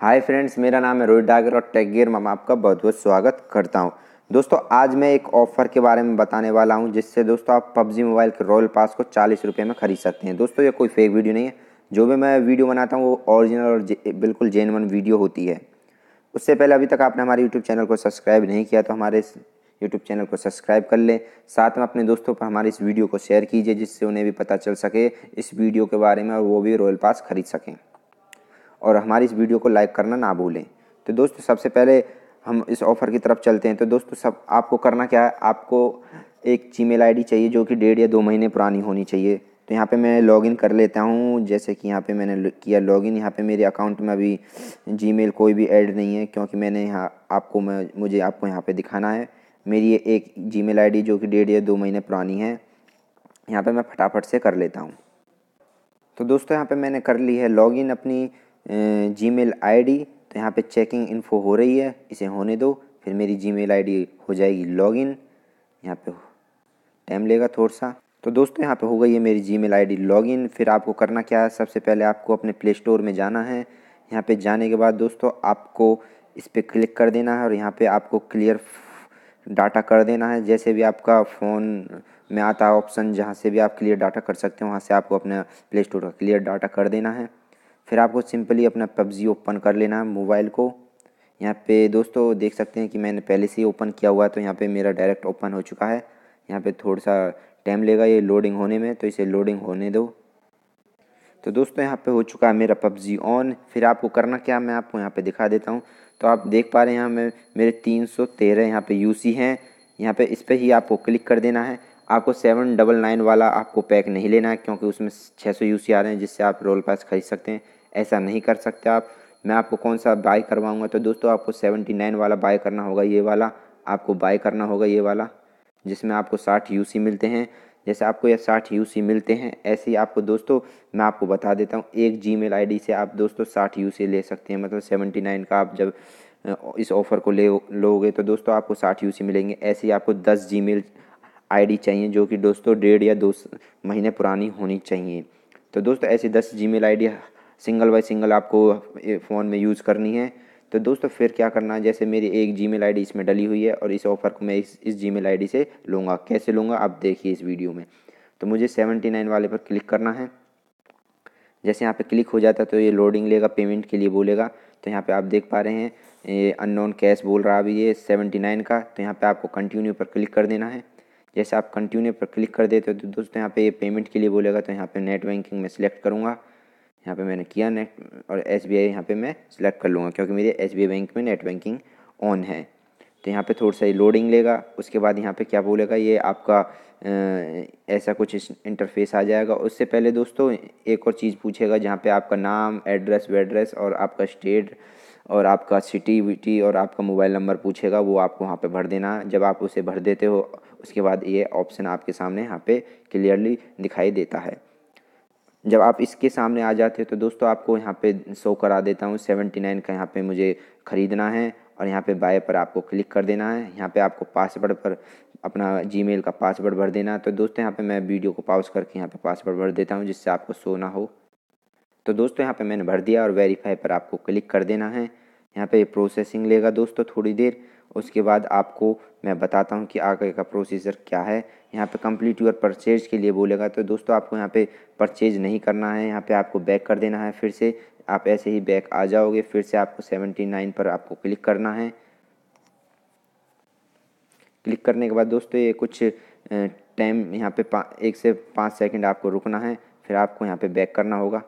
Hi friends मेरा नाम है रोहित डागर और टेक गेयर में आपका बहुत बहुत स्वागत करता हूँ। दोस्तों, आज मैं एक ऑफ़र के बारे में बताने वाला हूँ, जिससे दोस्तों आप पबजी मोबाइल के रॉयल पास को चालीस रुपये में ख़रीद सकते हैं। दोस्तों, ये कोई फेक वीडियो नहीं है। जो भी मैं वीडियो बनाता हूँ, वो ओरिजिनल और बिल्कुल जेनवन वीडियो होती है। उससे पहले अभी तक आपने हमारे यूट्यूब चैनल को सब्सक्राइब नहीं किया तो हमारे इस यूट्यूब चैनल को सब्सक्राइब कर लें। साथ में अपने दोस्तों पर हमारी इस वीडियो को शेयर कीजिए, जिससे उन्हें भी पता चल सके इस वीडियो के बारे में और वो भी रॉयल पास खरीद सकें। और हमारी इस वीडियो को लाइक करना ना भूलें। तो दोस्तों, सबसे पहले हम इस ऑफ़र की तरफ़ चलते हैं। तो दोस्तों, सब आपको करना क्या है? आपको एक जी मेल चाहिए, जो कि डेढ़ या दो महीने पुरानी होनी चाहिए। तो यहाँ पे मैं लॉगिन कर लेता हूँ। जैसे कि यहाँ पे मैंने किया लॉगिन। यहाँ पे मेरे अकाउंट में अभी जीमेल कोई भी ऐड नहीं है, क्योंकि मैंने यहाँ आपको मैं, मुझे आपको यहाँ पे दिखाना है। मेरी एक जीमेल आईडी जो कि डेढ़ या दो महीने पुरानी है, यहाँ पे मैं फटाफट से कर लेता हूँ। तो दोस्तों, यहाँ पे मैंने कर ली है लॉगिन अपनी जीमेल आईडी तो यहाँ पे चेकिंग इन्फो हो रही है, इसे होने दो, फिर मेरी जीमेल आईडी हो जाएगी लॉगिन यहाँ पे टाइम लेगा थोड़ा सा तो दोस्तों, यहाँ पे हो गई है मेरी जीमेल आईडी लॉगिन फिर आपको करना क्या है? सबसे पहले आपको अपने प्ले स्टोर में जाना है। यहाँ पे जाने के बाद दोस्तों, आपको इस पर क्लिक कर देना है और यहाँ पे आपको क्लियर डाटा कर देना है। जैसे भी आपका फ़ोन में आता है ऑप्शन जहाँ से भी आप क्लियर डाटा कर सकते हो, वहाँ से आपको अपना प्ले स्टोर का क्लियर डाटा कर देना है। फिर आपको सिंपली अपना पबजी ओपन कर लेना है मोबाइल को। यहाँ पे दोस्तों देख सकते हैं कि मैंने पहले से ही ओपन किया हुआ है तो यहाँ पे मेरा डायरेक्ट ओपन हो चुका है। यहाँ पे थोड़ा सा टाइम लेगा ये लोडिंग होने में तो इसे लोडिंग होने दो। तो दोस्तों यहाँ पे हो चुका है मेरा पबजी ऑन। फिर आपको करना क्या मैं आपको यहाँ पे दिखा देता हूँ। तो आप देख पा रहे हैं यहाँ में मेरे तीन सौ तेरह यहाँ पर यू हैं। यहाँ पर इस पर ही आपको क्लिक कर देना है। आपको सेवन डबल नाइन वाला आपको पैक नहीं लेना है, क्योंकि उसमें छः सौ यू आ रहे हैं, जिससे आप रोल पास खरीद सकते हैं। ऐसा नहीं कर सकते आप। मैं आपको कौन सा बाय करवाऊँगा? तो दोस्तों, आपको सेवेंटी नाइन वाला बाय करना होगा, ये वाला। आपको बाय करना होगा, ये वाला, जिसमें आपको साठ यू मिलते हैं। जैसे आपको यह साठ यू मिलते हैं, ऐसे ही आपको दोस्तों, मैं आपको बता देता हूँ, एक जी मेल से आप दोस्तों साठ यू ले सकते हैं। मतलब सेवेंटी नाइन का आप जब इस ऑफ़र को ले, लोगे तो दोस्तों आपको साठ यू मिलेंगे। ऐसे ही आपको दस जी मेल आई चाहिए, जो कि दोस्तों डेढ़ या दो महीने पुरानी होनी चाहिए। तो दोस्तों, ऐसी दस Gmail single by single आपको फ़ोन में यूज़ करनी है। तो दोस्तों, फिर क्या करना है? जैसे मेरी एक जी मेल इसमें डली हुई है और इस ऑफ़र को मैं इस इस जी मेल से लूँगा। कैसे लूँगा? आप देखिए इस वीडियो में। तो मुझे सेवेंटी नाइन वाले पर क्लिक करना है। जैसे यहाँ पे क्लिक हो जाता है तो ये लोडिंग लेगा, पेमेंट के लिए बोलेगा। तो यहाँ पे आप देख पा रहे हैं, ये अननोन कैश बोल रहा है अभी ये सेवेंटी नाइन का। तो यहाँ पे आपको कंटिन्यू पर क्लिक कर देना है। जैसे आप कंटिन्यू पर क्लिक कर देते हो तो दोस्तों यहाँ पे ये पेमेंट के लिए बोलेगा। तो यहाँ पे नेट बैंकिंग में सिलेक्ट करूँगा। यहाँ पे मैंने किया नेट और एस बी आई यहाँ पर मैं सिलेक्ट कर लूँगा, क्योंकि मेरे एस बी आई बैंक में नेट बैंकिंग ऑन है। तो यहाँ पे थोड़ा सा लोडिंग लेगा, उसके बाद यहाँ पे क्या बोलेगा, ये आपका ऐसा कुछ इंटरफेस आ जाएगा। उससे पहले दोस्तों, एक और चीज़ पूछेगा, जहाँ पे आपका नाम एड्रेस वेड्रेस और आपका स्टेट और आपका सिटी विटी और आपका मोबाइल नंबर पूछेगा, वो आपको वहाँ पे भर देना। जब आप उसे भर देते हो, उसके बाद ये ऑप्शन आपके सामने यहाँ पे क्लियरली दिखाई देता है। जब आप इसके सामने आ जाते हो तो दोस्तों आपको यहाँ पे शो करा देता हूँ। सेवेंटी नाइन का यहाँ पे मुझे ख़रीदना है और यहाँ पे बाय पर आपको क्लिक कर देना है। यहाँ पे आपको पासवर्ड पर अपना जीमेल का पासवर्ड भर देना है। तो दोस्तों यहाँ पे मैं वीडियो को पॉज करके यहाँ पे पासवर्ड भर देता हूँ, जिससे आपको शो ना हो। तो दोस्तों यहाँ पे मैंने भर दिया और वेरीफाई पर आपको क्लिक कर देना है। यहाँ पे प्रोसेसिंग लेगा दोस्तों थोड़ी देर, उसके बाद आपको मैं बताता हूँ कि आगे का प्रोसीजर क्या है। यहाँ पे कंप्लीट यूर परचेज के लिए बोलेगा तो दोस्तों आपको यहाँ पे परचेज नहीं करना है, यहाँ पे आपको बैक कर देना है फिर से। आप ऐसे ही बैक आ जाओगे, फिर से आपको सेवेंटी नाइन पर आपको क्लिक करना है। क्लिक करने के बाद दोस्तों ये कुछ टाइम यहाँ पे एक से पाँच सेकंड आपको रुकना है, फिर आपको यहाँ पे बैक करना होगा।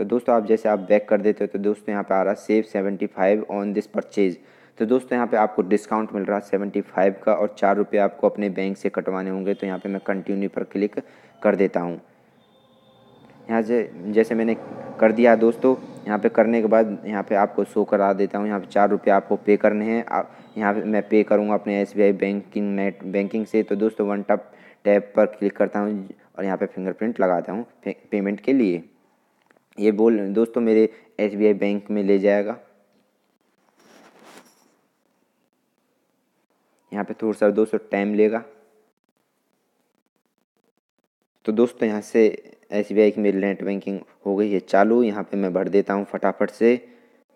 तो दोस्तों, आप जैसे आप बैक कर देते हो तो दोस्तों यहाँ पे आ रहा है save seventy five on this purchase तो दोस्तों, यहाँ पे आपको डिस्काउंट मिल रहा है सेवेंटी फाइव का और चार रुपये आपको अपने बैंक से कटवाने होंगे तो यहाँ पे मैं कंटिन्यू पर क्लिक कर देता हूँ। यहाँ से जैसे मैंने कर दिया दोस्तों, यहाँ पे करने के बाद यहाँ पे आपको शो करा देता हूँ। यहाँ पे चार रुपये आपको पे करने हैं। आप, यहाँ पे मैं पे करूँगा अपने एसबीआई बैंकिंग नेट बैंकिंग से। तो दोस्तों वन टप टैप पर क्लिक करता हूँ और यहाँ पे फिंगरप्रिंट लगाता हूँ पेमेंट के लिए। ये बोल दोस्तों मेरे एसबीआई बैंक में ले जाएगा। यहाँ पे थोड़ा सा दोस्तों टाइम लेगा। तो दोस्तों यहाँ से एस बी आई की मेरी नेट बैंकिंग हो गई है, चालू। यहाँ पे मैं भर देता हूँ फटाफट से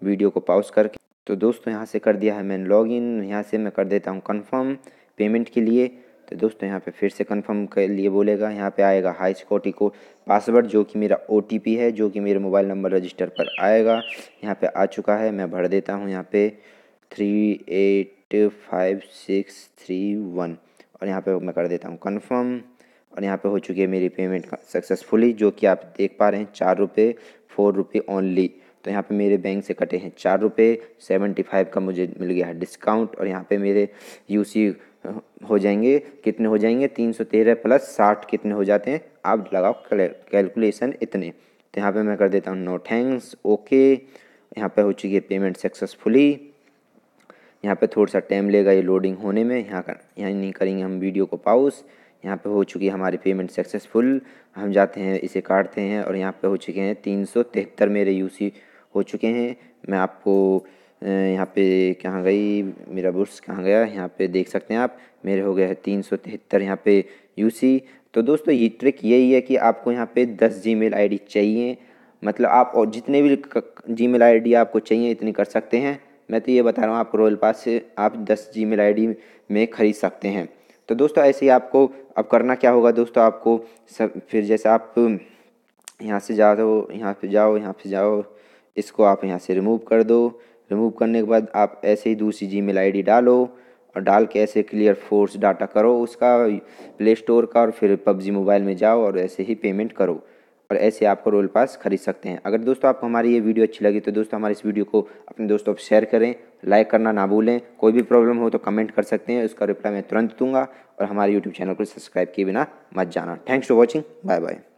वीडियो को पॉज करके। तो दोस्तों यहाँ से कर दिया है मैंने लॉगिन यहाँ से मैं कर देता हूँ कन्फर्म पेमेंट के लिए। तो दोस्तों यहाँ पे फिर से कंफर्म के लिए बोलेगा। यहाँ पे आएगा हाई सिक्योरिटी को पासवर्ड, जो कि मेरा ओटीपी है, जो कि मेरे मोबाइल नंबर रजिस्टर पर आएगा। यहाँ पे आ चुका है, मैं भर देता हूँ यहाँ पे। Three eight five six three one और यहाँ पे मैं कर देता हूँ कन्फर्म और यहाँ पे हो चुकी है मेरी पेमेंट सक्सेसफुली जो कि आप देख पा रहे हैं, चार रुपये फोर रुपये ओनली तो यहाँ पे मेरे बैंक से कटे हैं चार रुपये सेवेंटी फाइव का मुझे मिल गया है डिस्काउंट और यहाँ पे मेरे यूसी हो जाएँगे, कितने हो जाएँगे? तीन सौ तेरह प्लस साठ कितने हो जाते हैं? आप लगाओ कैलकुलेशन इतने। तो यहाँ पे मैं कर देता हूँ नो थैंक्स ओके यहाँ पे हो चुकी है पेमेंट सक्सेसफुली यहाँ पे थोड़ा सा टाइम लेगा ये लोडिंग होने में। यहाँ कर यहाँ नहीं करेंगे हम वीडियो को पाउस यहाँ पे हो चुकी है हमारी पेमेंट सक्सेसफुल हम जाते हैं, इसे काटते हैं और यहाँ पे हो चुके हैं तीन सौ तिहत्तर मेरे यूसी हो चुके हैं। मैं आपको यहाँ पे कहाँ गई? मेरा बुर्स कहाँ गया? यहाँ पे देख सकते हैं आप। मेरे हो गए हैं तीन सौ तिहत्तर यहाँ पे यूसी तो दोस्तों, ये ट्रिक यही है कि आपको यहाँ पे दस जी मेल चाहिए। मतलब आप और जितने भी जी मेल आपको चाहिए, इतनी कर सकते हैं। मैं तो ये बता रहा हूँ, आपको रॉयल पास से आप दस जी मेल में ख़रीद सकते हैं। तो दोस्तों, ऐसे ही आपको अब करना क्या होगा दोस्तों? आपको सब, फिर जैसे आप यहाँ से जाओ, यहाँ पे जाओ, यहाँ पे जाओ, इसको आप यहाँ से रिमूव कर दो। रिमूव करने के बाद आप ऐसे ही दूसरी जी मेल डालो और डाल के ऐसे क्लियर फोर्स डाटा करो उसका प्ले स्टोर का और फिर पबजी मोबाइल में जाओ और ऐसे ही पेमेंट करो और ऐसे आपको रोल पास खरीद सकते हैं। अगर दोस्तों आपको हमारी ये वीडियो अच्छी लगी तो दोस्तों हमारे इस वीडियो को अपने दोस्तों को शेयर करें लाइक करना ना भूलें। कोई भी प्रॉब्लम हो तो कमेंट कर सकते हैं, उसका रिप्लाई मैं तुरंत दूँगा और हमारे यूट्यूब चैनल को सब्सक्राइब किए बिना मत जाना। Thanks for watching bye bye